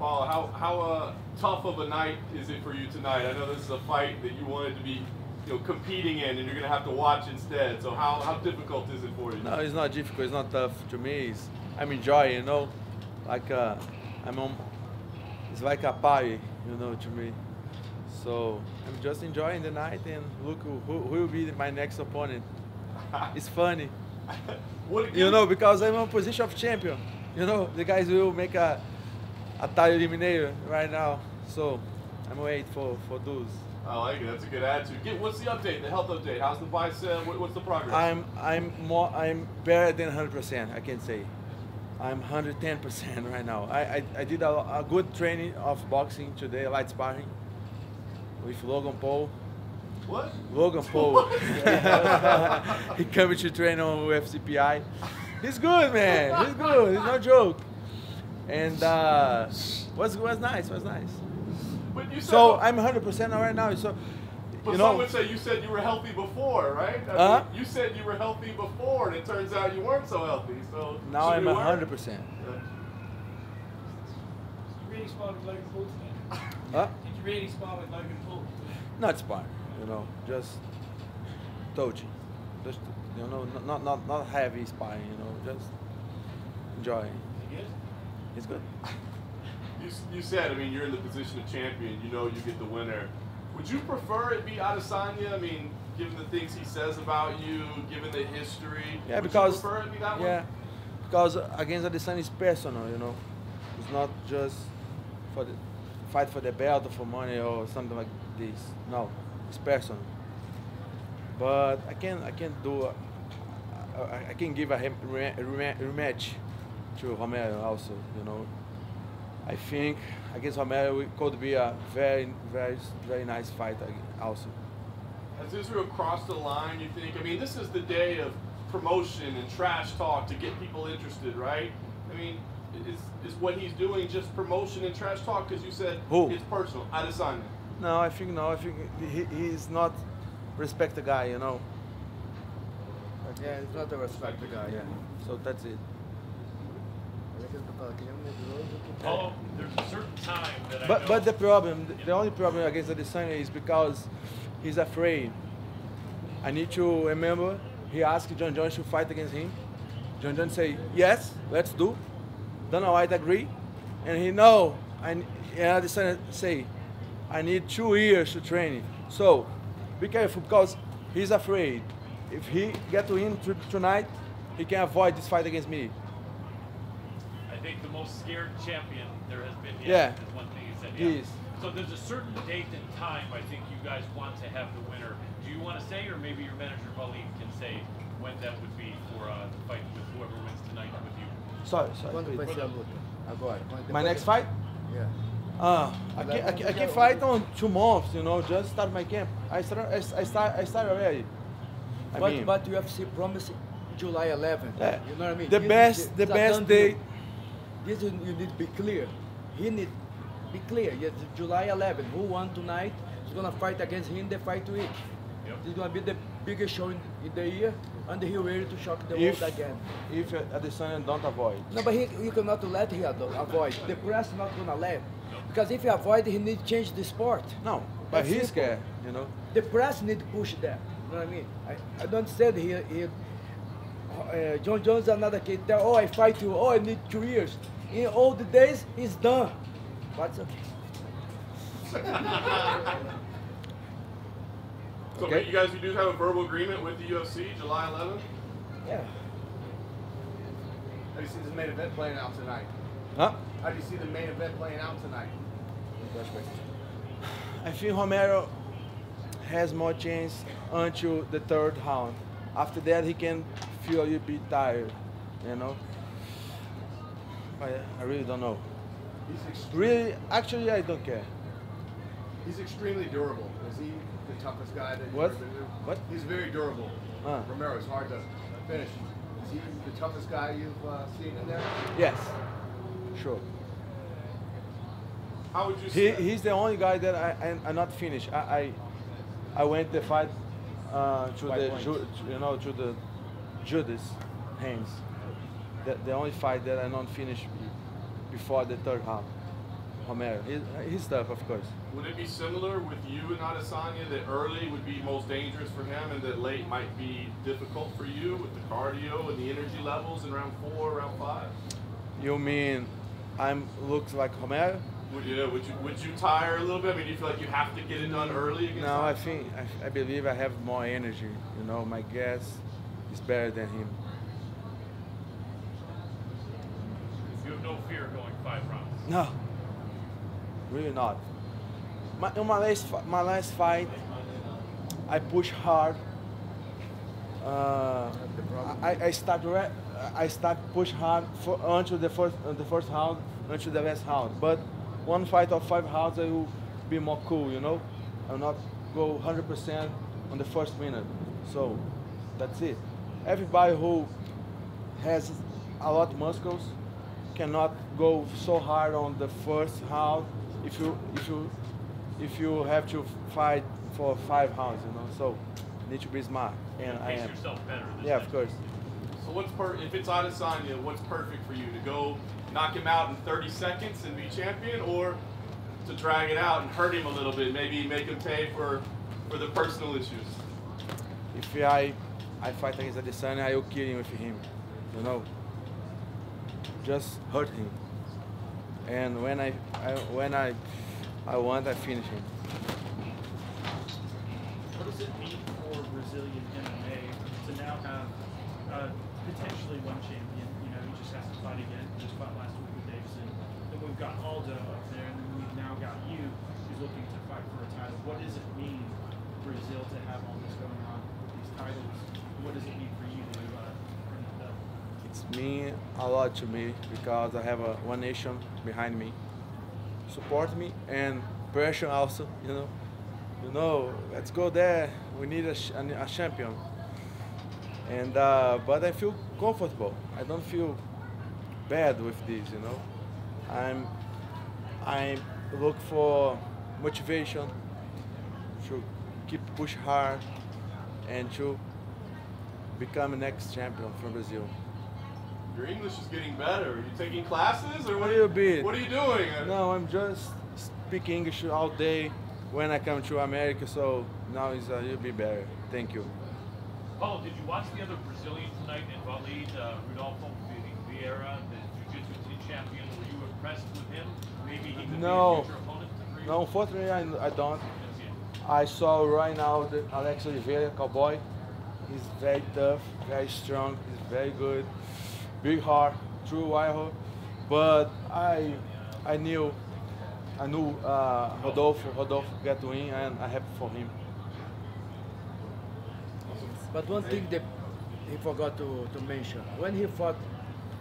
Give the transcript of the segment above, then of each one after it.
Paulo, how how uh, tough of a night is it for you tonight? I know this is a fight that you wanted to be, you know, competing in, and you're going to have to watch instead. So how, how difficult is it for you? No, it's not difficult. It's not tough to me. It's, I'm enjoying, you know, like uh, I'm on. It's like a party, you know, to me. So I'm just enjoying the night and look who, who will be my next opponent. it's funny, what you know, because I'm in a position of champion. You know, the guys will make a a title eliminator right now. So I'm waiting for for those. I like it. That's a good attitude. Get, what's the update? The health update? How's the bicep? What, what's the progress? I'm I'm more I'm better than 100%. I can say. I'm 110% right now. I, I, I did a, a, good training of boxing today, light sparring, with Logan Paul. What? Logan Paul. he coming to train on UFC PI. He's good, man. He's good. It's no joke. And uh, was was nice. Was nice. But you said so I'm 100% right now. So but you some would say you said you were healthy before, right? I uh, mean, you said you were healthy before, and it turns out you weren't so healthy. So now I'm 100. percent Did You Really spar with Logan Paul today? Huh? Did you really spar with Logan Paul? Not spar, you know, just touching, just you know, not not not heavy sparring, you know, just enjoying. Good. It's good. You, you said, I mean, you're in the position of champion. You know you get the winner. Would you prefer it be Adesanya? I mean, given the things he says about you, given the history. Yeah, because you prefer it be that yeah, one? because against Adesanya is personal, you know. It's not just for the fight for the belt or for money or something like this. No, it's personal. But I can't I can't do. A, I, I can't give a rematch to Romero also, you know. I think against Romero it could be a very, very, very nice fight also. Has Israel crossed the line, you think? I mean, this is the day of promotion and trash talk to get people interested, right? I mean, is, is what he's doing just promotion and trash talk? Because you said Who? it's personal. Adesanya. No, I think no. I think he, he's not respect the guy, you know. Yeah, he's not a respect the guy. Yeah. So that's it. Oh, there's a certain time that But but the problem, the only problem against Adesanya is because he's afraid. I need to remember he asked Jon Jones to fight against him. Jon Jones say yes, let's do. Dana White agree, and he no. And Adesanya say, I need two years to train. So be careful because he's afraid. If he get to win t- tonight, he can avoid this fight against me. I the most scared champion there has been Yeah. yet is one thing he said. He Yeah. is. So there's a certain date and time I think you guys want to have the winner. Do you want to say, or maybe your manager Valim can say when that would be for uh, the fight with whoever wins tonight with you? Sorry, sorry. Quando vai please. ser a luta? Agora. My next fight? Yeah. Ah, I can, I, can, I can fight on two months, you know, just start my camp. I start, I, I start, I start already. I But, mean, but UFC promised July 11th. Yeah. You know what I mean? The This best- the it's best done day- deal. This is, you need to be clear. He need be clear. Yes, July 11, Who won tonight is gonna fight against him. They fight to it. Yep. This is gonna be the biggest show in, in the year, and he ready to shock the if, world again. if uh, Adesanya don't avoid. No, but he, you cannot let him avoid. The press not gonna let. Because if he avoid, he need to change the sport. No, but That's he's scared, you know. The press need to push that. You know what I mean? I, I don't understand he, he uh, Jon Jones another kid tell, oh I fight you, oh I need two years. In all the days he's done. But it's okay. So Okay. you guys, you do have a verbal agreement with the UFC, July 11th. Yeah. How do you see this main event playing out tonight? Huh? How do you see the main event playing out tonight? I think Romero has more chance until the third round. After that, he can feel a little bit tired, you know. But I really don't know. He's Really, actually, I don't care. he's extremely durable. Is he the toughest guy that you've What? What? He's very durable. Uh. Romero is hard to finish. Is he the toughest guy you've uh, seen in there? Yes, sure. How would you He, he's the only guy that I, I, I not finished. I, I, I went the fight uh, to Five the points. You know to the Judas hands. The, the only fight that I not finished before the third round. Romero. His, his stuff, of course. Would it be similar with you and Adesanya that early would be most dangerous for him and that late might be difficult for you with the cardio and the energy levels in round four, round five? You mean I'm looks like Romero? Would you, would you would you tire a little bit? I mean, do you feel like you have to get it done early against No, I think I, I believe I have more energy. You know, my gas is better than him. You have no fear going five rounds. No, really not. My, in my last my last fight, I push hard. Uh, I, I start re- I start push hard for, until the first uh, the first round until the last round. But one fight of five rounds, I will be more cool. You know, I'll not go 100% on the first minute. So that's it. Everybody who has a lot of muscles cannot go so hard on the first round if you if you if you have to fight for five rounds, you know. So need to be smart, and I am. yourself better. Yeah, time. of course. So what's per if it's Adesanya, what's perfect for you to go knock him out in 30 seconds and be champion, or to drag it out and hurt him a little bit, maybe make him pay for for the personal issues? If I I fight against Adesanya, I will kill him with him, you know. Just hurt him. And when I, I when I I want, I finish him. What does it mean for Brazilian MMA to now have uh, potentially one champion? You know, he just has to fight again. He just fought last week with Deiveson. Then we've got Aldo up there, and then we've now got you, who's looking to fight for a title. What does it mean, Brazil, to have all this going on with these titles? What does it mean for you to uh? It's mean a lot to me because I have a one nation behind me, support me and pressure also. You know, you know, let's go there. We need a, a champion. And uh, but I feel comfortable. I don't feel bad with this. You know, I'm I look for motivation to keep push hard and to become the next champion from Brazil. Your English is getting better. Are you taking classes or what? A little bit. What are you doing? No, I'm just speaking English all day when I come to America, so now it's a little bit better. Thank you. Paulo, did you watch the other Brazilian tonight in Valide, uh, Rodolfo Vi- Vieira, the Jiu-Jitsu champion? Were you impressed with him? Maybe he could No. be a future opponent for you? No, unfortunately, I, I don't. I saw right now the Alex Oliveira, cowboy. He's very tough, very strong, he's very good, big heart, true warrior. But I, I knew, I knew uh, Rodolfo, Rodolfo get to win, and I happy for him. But one thing that he forgot to, to mention, when he fought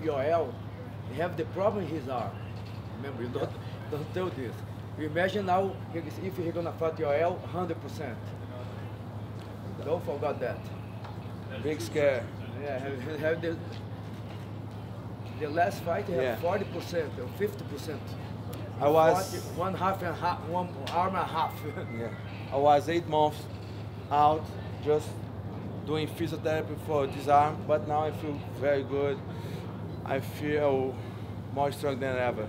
Yoel, he have the problem in his arm. Remember, you don't, don't tell this. You imagine now if he's gonna fight Yoel 100%. Don't forget that. Big scare. Yeah, have, have- have the, the last fight he Yeah. had 40% or 50%. I was. Fought one half and half, one arm and a half. Yeah, I was eight months out just doing physiotherapy for this arm, but now I feel very good. I feel more strong than ever.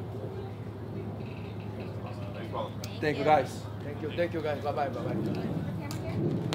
Thank you guys. thank you, thank you guys. Bye bye, bye bye. Camera here?